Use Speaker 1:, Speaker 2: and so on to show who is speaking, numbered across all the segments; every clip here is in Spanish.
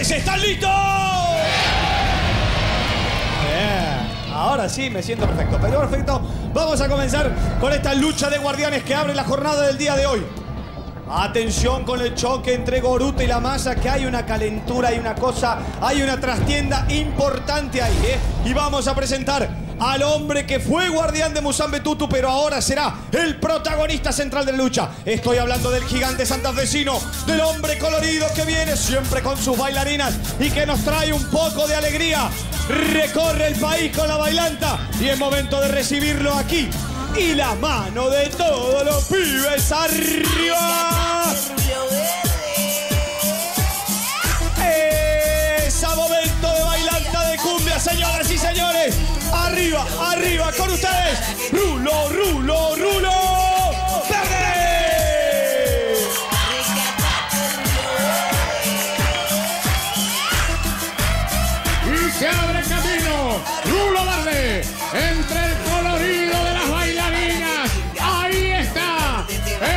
Speaker 1: ¿Están listos? Ahora sí me siento perfecto. Pero perfecto. Vamos a comenzar con esta lucha de guardianes que abre la jornada del día de hoy. Atención con el choque entre Goruta y la masa, que hay una calentura, hay una cosa, hay una trastienda importante ahí, ¿eh? Y vamos a presentar al hombre que fue guardián de Musambe Tutu, pero ahora será el protagonista central de la lucha. Estoy hablando del gigante santafesino, del hombre colorido que viene siempre con sus bailarinas y que nos trae un poco de alegría. Recorre el país con la bailanta y es momento de recibirlo aquí. Y la mano de todos los pibes arriba. Señoras y señores. Arriba, arriba con ustedes. Rulo, Rulo, Rulo. Verde.
Speaker 2: Y se abre camino. Rulo Verde. Entre el colorido de las bailarinas. Ahí está.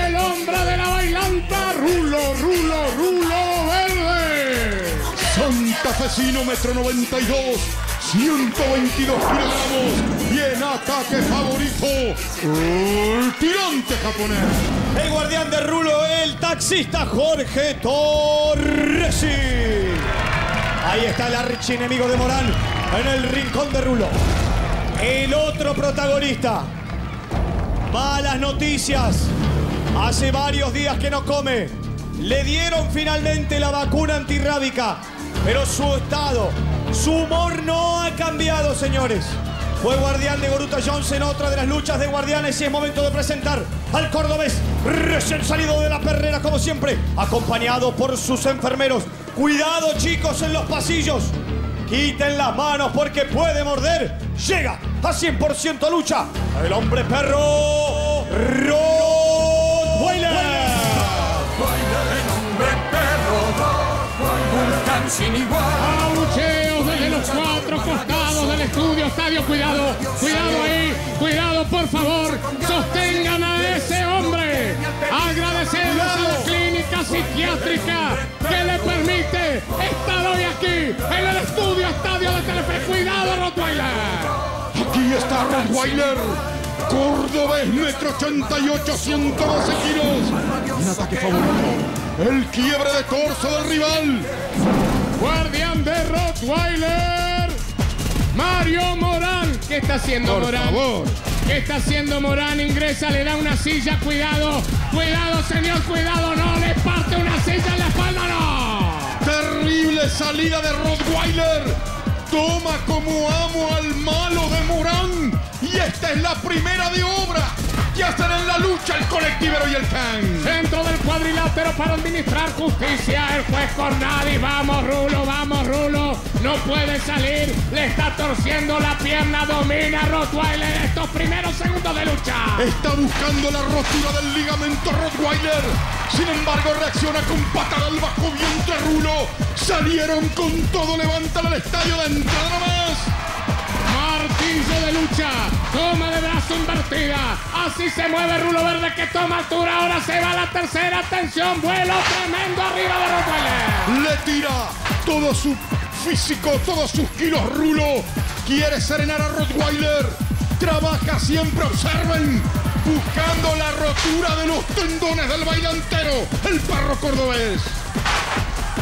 Speaker 2: El hombre de la bailanta. Rulo, Rulo, Rulo Verde.
Speaker 3: Santafesino, metro 92, 122 kilogramos y en ataque favorito, el tirante japonés.
Speaker 1: El guardián de Rulo, el taxista Jorge Torresi. Ahí está el archienemigo de Morán en el rincón de Rulo. El otro protagonista. Malas noticias. Hace varios días que no come. Le dieron finalmente la vacuna antirrábica. Pero su estado, su humor no ha cambiado, señores. Fue guardián de Goruta Jones en otra de las luchas de guardianes y es momento de presentar al cordobés recién salido de la perrera como siempre, acompañado por sus enfermeros. Cuidado chicos en los pasillos. Quiten las manos porque puede morder. Llega a 100% lucha. El hombre perro. Rottweiler.
Speaker 2: Abucheos desde cuatro costados del estudio, estadio, cuidado, cuidado ahí, cuidado por favor, sostengan a ese hombre. Agradecemos a la clínica psiquiátrica que le permite estar hoy aquí en el estudio, estadio de Telefe. Cuidado, Rottweiler.
Speaker 3: Aquí está Rottweiler, cordobés, metro 88, 112 kilos. En ataque favorito, el quiebre de torso del rival.
Speaker 2: Guardián de Rottweiler, Mario Morán. ¿Qué está haciendo
Speaker 3: Por
Speaker 2: Morán?
Speaker 3: favor.
Speaker 2: ¿Qué está haciendo Morán? Ingresa, le da una silla. Cuidado, cuidado, señor, cuidado. No le parte una silla en la espalda, no.
Speaker 3: Terrible salida de Rottweiler. Toma como amo al malo de Morán. Y esta es la primera de obra. Ya están en la lucha el colectivero y el can.
Speaker 2: Centro del cuadrilátero para administrar justicia. El juez Cornadi. Vamos, Rulo, vamos, Rulo. No puede salir. Le está torciendo la pierna. Domina Rottweiler estos primeros segundos de lucha.
Speaker 3: Está buscando la rotura del ligamento Rottweiler. Sin embargo, reacciona con patada al bajo vientre Rulo. Salieron con todo, levantan al estadio de entrada nomás.
Speaker 2: Martillo de lucha, toma de brazo invertida, así se mueve Rulo Verde que toma altura, ahora se va la tercera, atención, vuelo tremendo arriba de Rottweiler.
Speaker 3: Le tira todo su físico, todos sus kilos Rulo. Quiere serenar a Rottweiler. Trabaja siempre, observen. Buscando la rotura de los tendones del bailantero, el perro cordobés.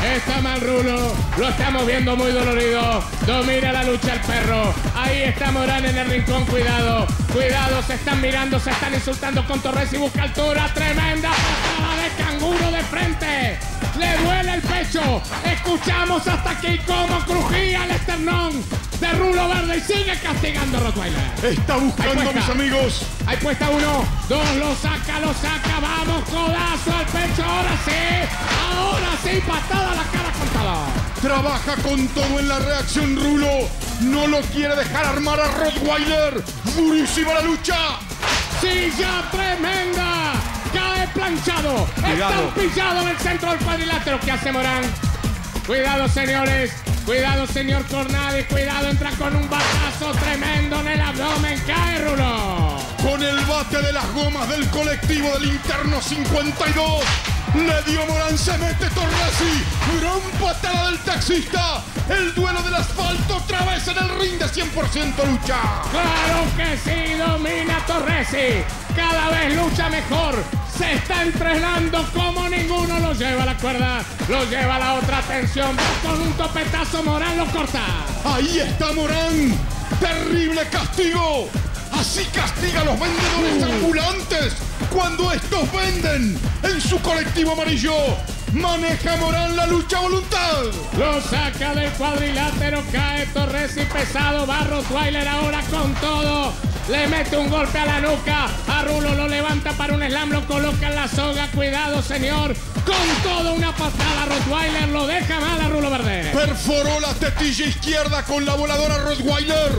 Speaker 2: Está mal Rulo, lo estamos viendo muy dolorido, domina la lucha el perro, ahí está Morán en el rincón, cuidado, cuidado, se están mirando, se están insultando con Torres y busca altura, tremenda patada de canguro de frente, le duele el pecho, escuchamos hasta aquí cómo crujía el esternón de Rulo Verde y sigue castigando a Rottweiler.
Speaker 3: Está buscando, mis amigos.
Speaker 2: Ahí puesta uno, dos, lo saca, lo saca, vamos, codazo al pecho, ahora sí, ahora sí, patada a la cara contada.
Speaker 3: Trabaja con todo en la reacción Rulo. No lo quiere dejar armar a Rottweiler. Durísima la lucha.
Speaker 2: Silla tremenda, cae planchado,
Speaker 1: Cuidado.
Speaker 2: está pillado en el centro del cuadrilátero. ¿Qué hace Morán? Cuidado, señores. Cuidado, señor Cornadi. Cuidado, entra con un batazo tremendo en el abdomen. Cae Rulo.
Speaker 3: Con el bate de las gomas del colectivo del interno 52. Le dio Morán, se mete Torresi. Gran patada del taxista. El duelo del asfalto otra vez en el ring de 100% lucha.
Speaker 2: Claro que sí, domina Torresi. Cada vez lucha mejor. Se está entrenando como ninguno lo lleva a la cuerda. Lo lleva a la otra tensión. Con un topetazo Morán lo corta.
Speaker 3: Ahí está Morán. Terrible castigo. Así castiga a los vendedores ambulantes cuando estos venden en su colectivo amarillo. Maneja Morán la lucha voluntad.
Speaker 2: Lo saca del cuadrilátero, cae Torres y pesado. Va Rottweiler ahora con todo. Le mete un golpe a la nuca. A Rulo lo levanta para un slam, lo coloca en la soga. Cuidado, señor. Con todo una patada. Rottweiler lo deja mal a Rulo Verde.
Speaker 3: Perforó la tetilla izquierda con la voladora Rottweiler.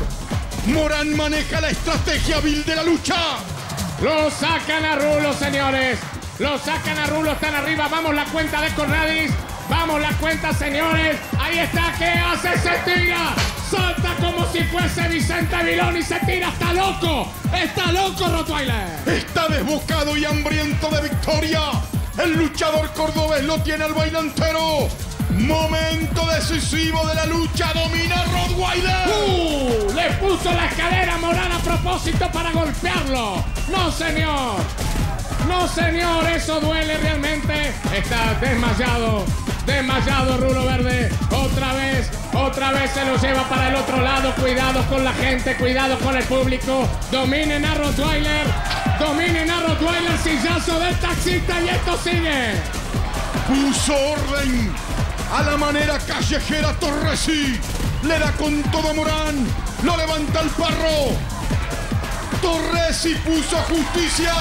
Speaker 3: Morán maneja la estrategia vil de la lucha.
Speaker 2: Lo sacan a Rulo, señores. Lo sacan a Rulo, están arriba. Vamos la cuenta de Corradis. Vamos la cuenta, señores. Ahí está. ¿Qué hace? Se tira. Salta como si fuese Vicente Vilón y se tira. Está loco. Está loco, Rottweiler.
Speaker 3: Está desbocado y hambriento de victoria. El luchador cordobés lo tiene al bailantero. Momento decisivo de la lucha. Domina Rottweiler.
Speaker 2: Uh, le puso la escalera a Morán a propósito para golpearlo. No, señor. No, señor, eso duele realmente. Está desmayado. Desmayado Rulo Verde. Otra vez, otra vez se lo lleva para el otro lado. Cuidado con la gente, cuidado con el público. Dominen a Rottweiler. Dominen a Rottweiler. Sillazo del taxista y esto sigue.
Speaker 3: Puso orden a la manera callejera Torresi. Le da con todo Morán. Lo levanta el perro. Torresi puso justicia.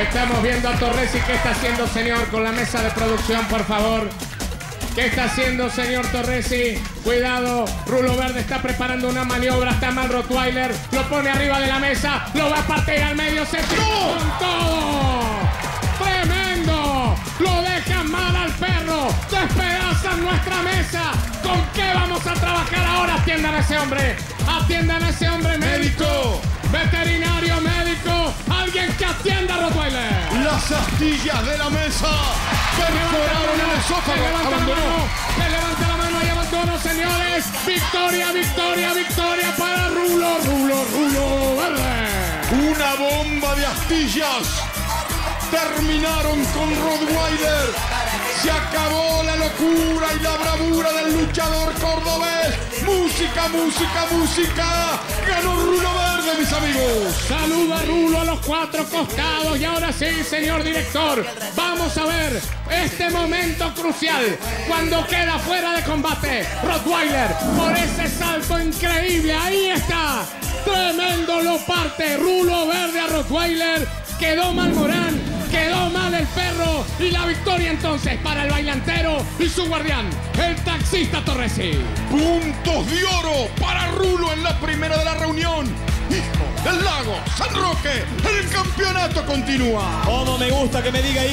Speaker 2: Estamos viendo a Torresi. ¿Qué está haciendo, señor, con la mesa de producción, por favor? ¿Qué está haciendo, señor Torresi? Cuidado, Rulo Verde está preparando una maniobra. Está mal Rottweiler. Lo pone arriba de la mesa. Lo va a partir al medio. Se tira con todo. ¡Tremendo! Lo dejan mal al perro. Despedazan nuestra mesa. ¿Con qué vamos a trabajar ahora? Atiendan a ese hombre. Atiendan a ese hombre médico. Veterinario médico. Alguien que atienda a Rottweiler.
Speaker 3: Las astillas de la mesa perforaron el esófago.
Speaker 2: levanta la mano, se levanta la mano y abandono, señores. Victoria, victoria, victoria para Rulo, Rulo, Rulo Verde.
Speaker 3: Una bomba de astillas. Terminaron con Rottweiler. Se acabó la locura y la bravura del luchador cordobés. Música, música, música. Ganó Rulo Verde, mis amigos.
Speaker 2: Saluda Rulo a los cuatro costados y ahora sí, señor director, vamos a ver este momento crucial cuando queda fuera de combate Rottweiler por ese salto increíble. Ahí está, tremendo lo parte Rulo Verde a Rottweiler. Quedó mal Morán, quedó mal y la victoria entonces para el bailantero y su guardián, el taxista Torresi.
Speaker 3: Puntos de oro para Rulo en la primera de la reunión. Hijo del lago, San Roque, el campeonato continúa.
Speaker 1: Como me gusta que me diga.